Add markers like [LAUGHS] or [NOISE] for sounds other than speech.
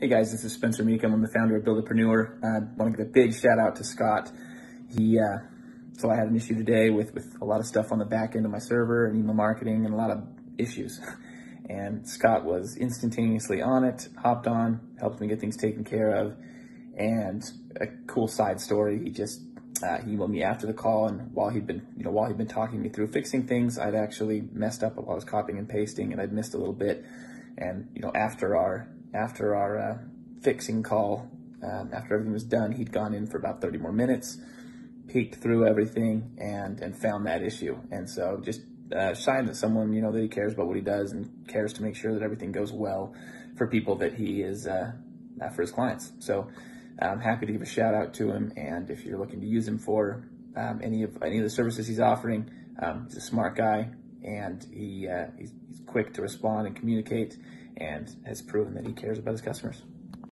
Hey guys, this is Spencer Mecham. I'm the founder of Buildapreneur. I uh, want to give a big shout out to Scott. He, uh, so I had an issue today with, with a lot of stuff on the back end of my server and email marketing and a lot of issues. [LAUGHS] And Scott was instantaneously on it, hopped on, helped me get things taken care of. And a cool side story, he just, uh, he emailed me after the call and while he'd been, you know, while he'd been talking me through fixing things, I'd actually messed up while I was copying and pasting and I'd missed a little bit. And, you know, after our after our uh, fixing call, um, after everything was done, he'd gone in for about 30 more minutes, peeked through everything, and and found that issue. And so just uh, shine that someone you know that he cares about what he does and cares to make sure that everything goes well for people that he is uh, for his clients. So I'm happy to give a shout out to him. And if you're looking to use him for um, any of any of the services he's offering, um, he's a smart guy and he uh, he's, he's quick to respond and communicate and has proven that he cares about his customers.